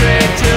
straight